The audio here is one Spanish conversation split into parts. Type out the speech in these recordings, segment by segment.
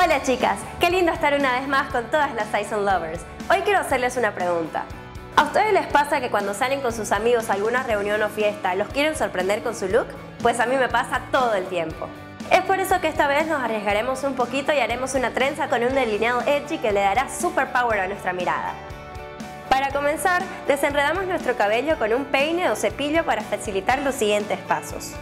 Hola chicas, qué lindo estar una vez más con todas las Tyson Lovers. Hoy quiero hacerles una pregunta. ¿A ustedes les pasa que cuando salen con sus amigos a alguna reunión o fiesta los quieren sorprender con su look? Pues a mí me pasa todo el tiempo. Es por eso que esta vez nos arriesgaremos un poquito y haremos una trenza con un delineado edgy que le dará super power a nuestra mirada. Para comenzar, desenredamos nuestro cabello con un peine o cepillo para facilitar los siguientes pasos.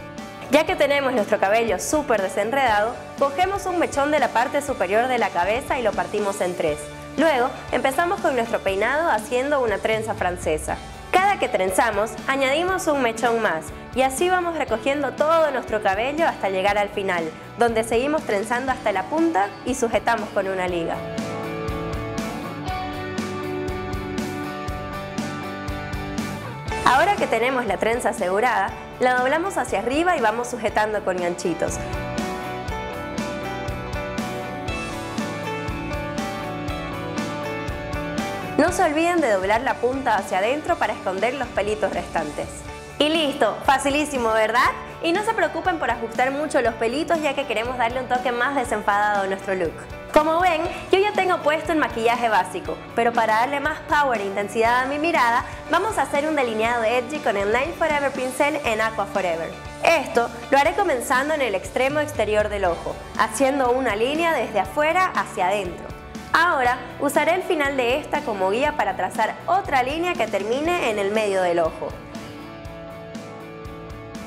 Ya que tenemos nuestro cabello súper desenredado, cogemos un mechón de la parte superior de la cabeza y lo partimos en tres. Luego, empezamos con nuestro peinado haciendo una trenza francesa. Cada que trenzamos, añadimos un mechón más y así vamos recogiendo todo nuestro cabello hasta llegar al final, donde seguimos trenzando hasta la punta y sujetamos con una liga. Ahora que tenemos la trenza asegurada, la doblamos hacia arriba y vamos sujetando con ganchitos. No se olviden de doblar la punta hacia adentro para esconder los pelitos restantes. Y listo, facilísimo, ¿verdad? Y no se preocupen por ajustar mucho los pelitos ya que queremos darle un toque más desenfadado a nuestro look. Como ven, yo ya tengo puesto el maquillaje básico, pero para darle más power e intensidad a mi mirada, vamos a hacer un delineado edgy con el Line Forever Pincel en Aqua Forever. Esto lo haré comenzando en el extremo exterior del ojo, haciendo una línea desde afuera hacia adentro. Ahora usaré el final de esta como guía para trazar otra línea que termine en el medio del ojo.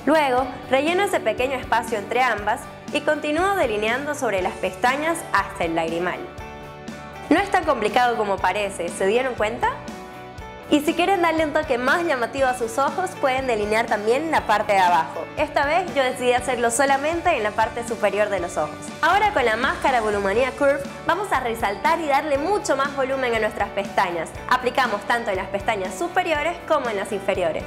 Luego, relleno ese pequeño espacio entre ambas y continúo delineando sobre las pestañas hasta el lagrimal. No es tan complicado como parece, ¿se dieron cuenta? Y si quieren darle un toque más llamativo a sus ojos, pueden delinear también la parte de abajo. Esta vez yo decidí hacerlo solamente en la parte superior de los ojos. Ahora con la máscara Volumania Curve vamos a resaltar y darle mucho más volumen a nuestras pestañas. Aplicamos tanto en las pestañas superiores como en las inferiores.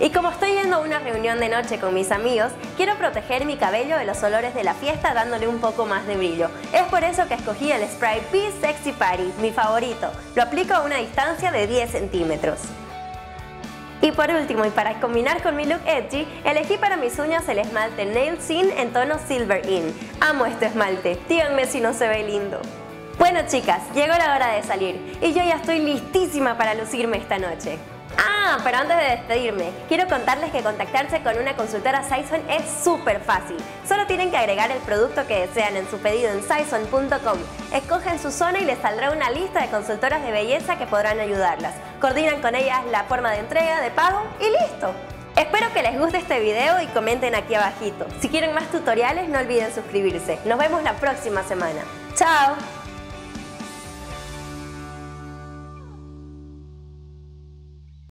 Y como estoy yendo a una reunión de noche con mis amigos, quiero proteger mi cabello de los olores de la fiesta dándole un poco más de brillo. Es por eso que escogí el spray Peace Sexy Party, mi favorito. Lo aplico a una distancia de 10 centímetros. Y por último, y para combinar con mi look edgy, elegí para mis uñas el esmalte Nail Scene en tono Silver In. Amo este esmalte, díganme si no se ve lindo. Bueno chicas, llegó la hora de salir y yo ya estoy listísima para lucirme esta noche. Pero antes de despedirme, quiero contarles que contactarse con una consultora Saison es súper fácil. Solo tienen que agregar el producto que desean en su pedido en saison.com. Escogen su zona y les saldrá una lista de consultoras de belleza que podrán ayudarlas. Coordinan con ellas la forma de entrega, de pago y listo. Espero que les guste este video y comenten aquí abajito. Si quieren más tutoriales no olviden suscribirse. Nos vemos la próxima semana. ¡Chao!